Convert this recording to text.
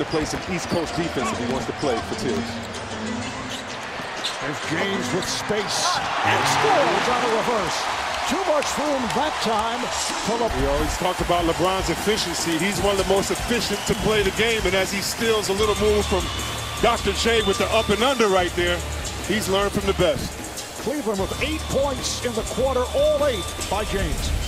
to play some East Coast defense if he wants to play for Thibs. There's James with space and scores on a reverse. Too much room that time for We always talk about LeBron's efficiency. He's one of the most efficient to play the game, and as he steals a little move from Dr. J with the up and under right there, he's learned from the best. Cleveland with eight points in the quarter, all eight by James.